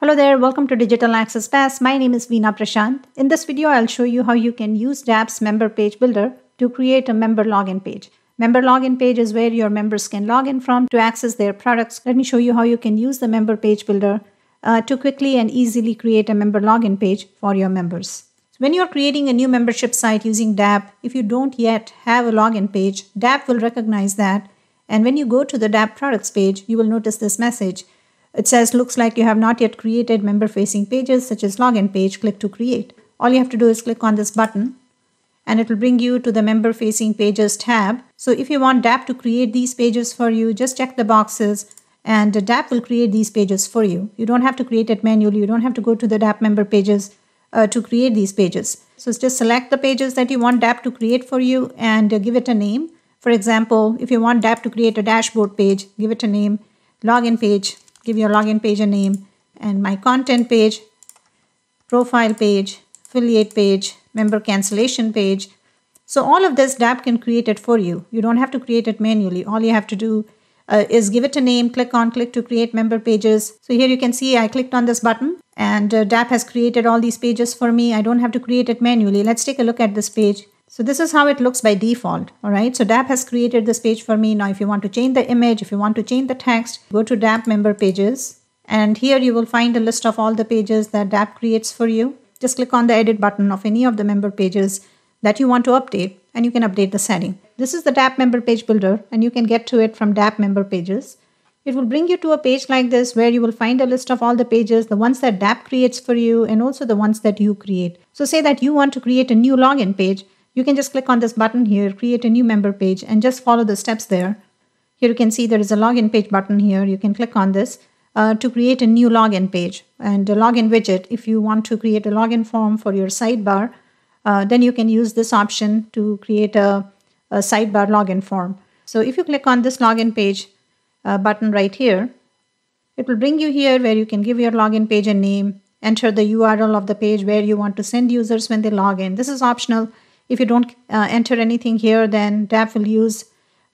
Hello there, welcome to Digital Access Pass. My name is Veena Prashanth. In this video, I'll show you how you can use DAP's member page builder to create a member login page. Member login page is where your members can log in from to access their products. Let me show you how you can use the member page builder uh, to quickly and easily create a member login page for your members. When you're creating a new membership site using DAP, if you don't yet have a login page, DAP will recognize that. And when you go to the DAP products page, you will notice this message. It says, looks like you have not yet created member facing pages such as login page. Click to create. All you have to do is click on this button and it will bring you to the member facing pages tab. So if you want DAP to create these pages for you, just check the boxes and DAP will create these pages for you. You don't have to create it manually. You don't have to go to the DAP member pages uh, to create these pages. So just select the pages that you want DAP to create for you and uh, give it a name. For example, if you want DAP to create a dashboard page, give it a name, login page, give your login page a name, and my content page, profile page, affiliate page, member cancellation page. So all of this DAP can create it for you. You don't have to create it manually. All you have to do uh, is give it a name, click on click to create member pages. So here you can see I clicked on this button and uh, DAP has created all these pages for me. I don't have to create it manually. Let's take a look at this page. So this is how it looks by default. All right. So DAP has created this page for me. Now, if you want to change the image, if you want to change the text, go to DAP member pages. And here you will find a list of all the pages that DAP creates for you. Just click on the edit button of any of the member pages that you want to update and you can update the setting. This is the DAP member page builder and you can get to it from DAP member pages. It will bring you to a page like this where you will find a list of all the pages, the ones that DAP creates for you and also the ones that you create. So say that you want to create a new login page you can just click on this button here, create a new member page, and just follow the steps there. Here you can see there is a login page button here. You can click on this uh, to create a new login page and a login widget. If you want to create a login form for your sidebar, uh, then you can use this option to create a, a, sidebar login form. So if you click on this login page uh, button right here, it will bring you here where you can give your login page a name, enter the URL of the page where you want to send users when they log in. This is optional. If you don't uh, enter anything here, then DAP will use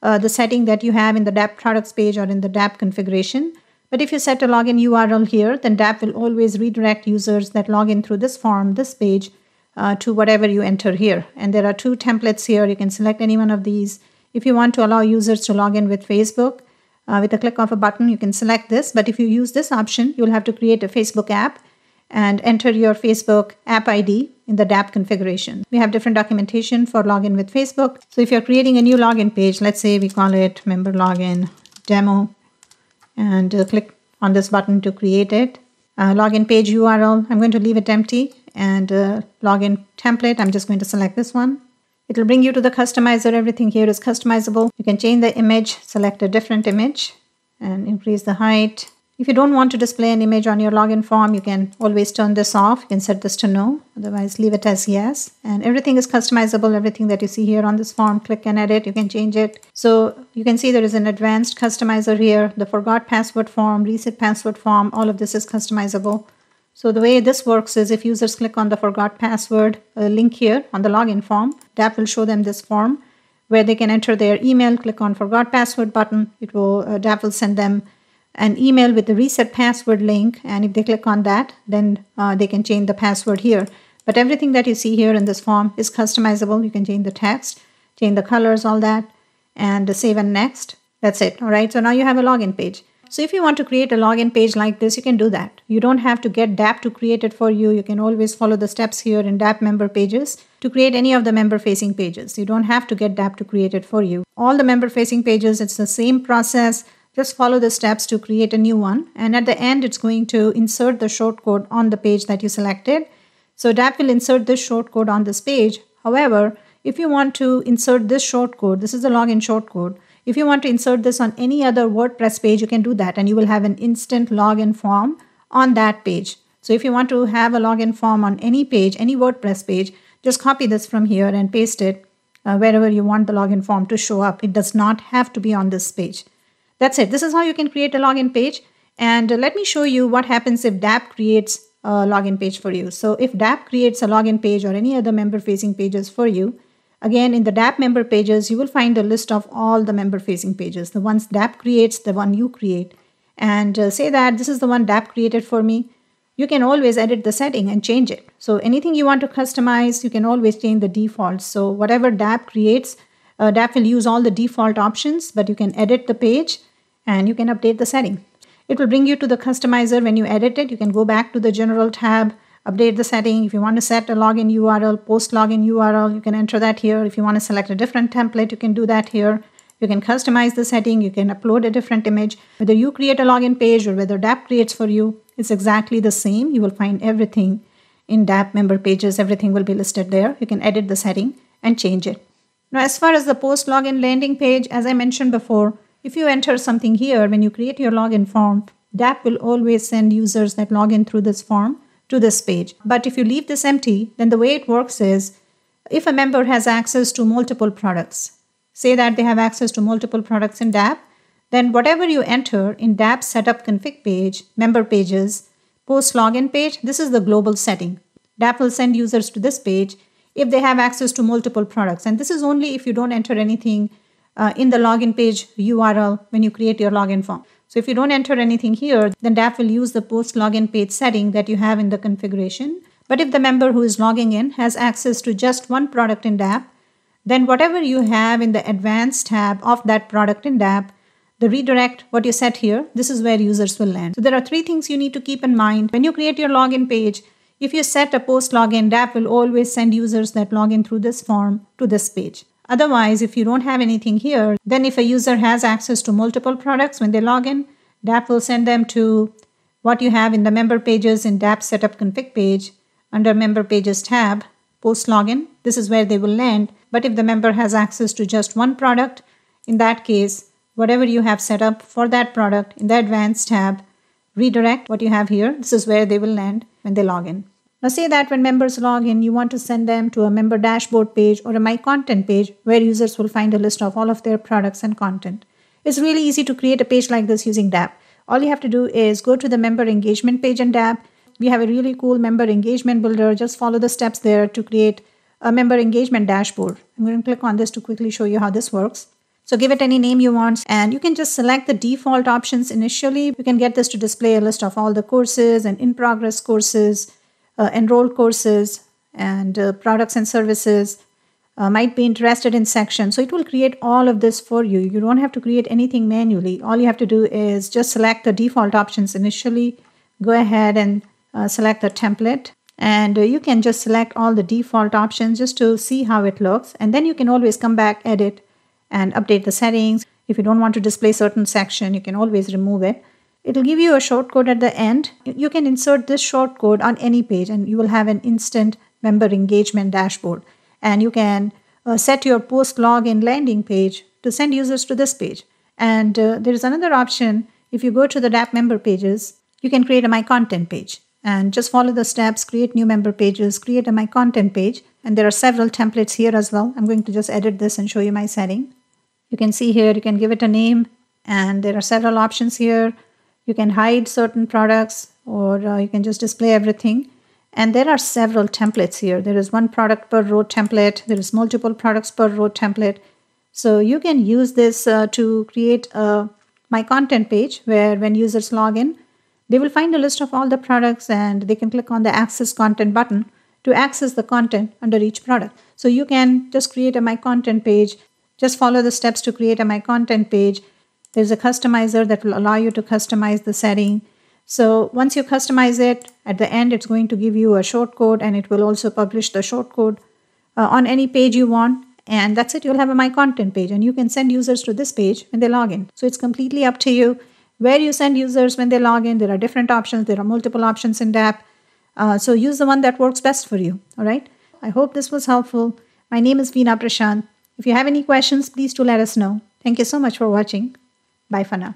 uh, the setting that you have in the DAP products page or in the DAP configuration. But if you set a login URL here, then DAP will always redirect users that log in through this form, this page, uh, to whatever you enter here. And there are two templates here. You can select any one of these. If you want to allow users to log in with Facebook, uh, with a click of a button, you can select this. But if you use this option, you'll have to create a Facebook app and enter your Facebook app ID in the DAP configuration. We have different documentation for login with Facebook. So if you're creating a new login page, let's say we call it member login demo and click on this button to create it. Uh, login page URL, I'm going to leave it empty and uh, login template, I'm just going to select this one. It will bring you to the customizer. Everything here is customizable. You can change the image, select a different image and increase the height, if you don't want to display an image on your login form, you can always turn this off. You can set this to no, otherwise leave it as yes. And everything is customizable. Everything that you see here on this form, click and edit, you can change it. So you can see there is an advanced customizer here, the forgot password form, reset password form, all of this is customizable. So the way this works is if users click on the forgot password uh, link here on the login form, DAP will show them this form where they can enter their email, click on forgot password button. It will, uh, DAP will send them an email with the reset password link and if they click on that then uh, they can change the password here. But everything that you see here in this form is customizable. You can change the text change the colors all that and save and next. That's it all right? So now you have a login page. So if you want to create a login page like this you can do that. You don't have to get DAP to create it for you. You can always follow the steps here in DAP member pages to create any of the member facing pages. You don't have to get DAP to create it for you. All the member facing pages it's the same process just follow the steps to create a new one. And at the end, it's going to insert the shortcode on the page that you selected. So DAP will insert this shortcode on this page. However, if you want to insert this shortcode, this is the login shortcode. If you want to insert this on any other WordPress page, you can do that and you will have an instant login form on that page. So if you want to have a login form on any page, any WordPress page, just copy this from here and paste it uh, wherever you want the login form to show up. It does not have to be on this page. That's it. This is how you can create a login page. And let me show you what happens if DAP creates a login page for you. So if DAP creates a login page or any other member facing pages for you, again in the DAP member pages, you will find a list of all the member facing pages, the ones DAP creates, the one you create. And uh, say that this is the one DAP created for me. you can always edit the setting and change it. So anything you want to customize, you can always change the defaults. So whatever DAP creates, uh, DAP will use all the default options, but you can edit the page and you can update the setting. It will bring you to the customizer when you edit it. You can go back to the general tab, update the setting. If you want to set a login URL, post login URL, you can enter that here. If you want to select a different template, you can do that here. You can customize the setting. You can upload a different image. Whether you create a login page or whether DAP creates for you, it's exactly the same. You will find everything in DAP member pages. Everything will be listed there. You can edit the setting and change it. Now, as far as the post login landing page, as I mentioned before, if you enter something here, when you create your login form, DAP will always send users that log in through this form to this page. But if you leave this empty, then the way it works is if a member has access to multiple products, say that they have access to multiple products in DAP, then whatever you enter in DAP setup config page, member pages, post login page, this is the global setting. DAP will send users to this page if they have access to multiple products. And this is only if you don't enter anything uh, in the login page URL when you create your login form. So if you don't enter anything here, then DAP will use the post login page setting that you have in the configuration. But if the member who is logging in has access to just one product in DAP, then whatever you have in the advanced tab of that product in DAP, the redirect, what you set here, this is where users will land. So there are three things you need to keep in mind. When you create your login page, if you set a post login, DAP will always send users that log in through this form to this page. Otherwise, if you don't have anything here, then if a user has access to multiple products when they log in, DAP will send them to what you have in the member pages in DAP setup config page under member pages tab, post login. This is where they will land. But if the member has access to just one product, in that case, whatever you have set up for that product in the advanced tab, redirect what you have here. This is where they will land when they log in. Now say that when members log in, you want to send them to a member dashboard page or a My Content page where users will find a list of all of their products and content. It's really easy to create a page like this using DAP. All you have to do is go to the member engagement page in DAP. We have a really cool member engagement builder. Just follow the steps there to create a member engagement dashboard. I'm going to click on this to quickly show you how this works. So give it any name you want and you can just select the default options initially. You can get this to display a list of all the courses and in progress courses uh, enrolled courses and uh, products and services uh, might be interested in section. So it will create all of this for you. You don't have to create anything manually. All you have to do is just select the default options initially. Go ahead and uh, select the template. And uh, you can just select all the default options just to see how it looks. And then you can always come back, edit, and update the settings. If you don't want to display certain section, you can always remove it. It will give you a shortcode at the end. You can insert this shortcode on any page and you will have an instant member engagement dashboard. And you can uh, set your post login landing page to send users to this page. And uh, there is another option. If you go to the DAP member pages, you can create a My Content page and just follow the steps, create new member pages, create a My Content page. And there are several templates here as well. I'm going to just edit this and show you my setting. You can see here, you can give it a name and there are several options here. You can hide certain products or uh, you can just display everything. And there are several templates here. There is one product per row template. There is multiple products per row template. So you can use this uh, to create a My Content page where when users log in, they will find a list of all the products and they can click on the Access Content button to access the content under each product. So you can just create a My Content page. Just follow the steps to create a My Content page there's a customizer that will allow you to customize the setting. So once you customize it, at the end, it's going to give you a shortcode and it will also publish the shortcode uh, on any page you want. And that's it. You'll have a My Content page and you can send users to this page when they log in. So it's completely up to you where you send users when they log in. There are different options. There are multiple options in DAP. Uh, so use the one that works best for you. All right. I hope this was helpful. My name is Veena Prashanth. If you have any questions, please do let us know. Thank you so much for watching. Bye for now.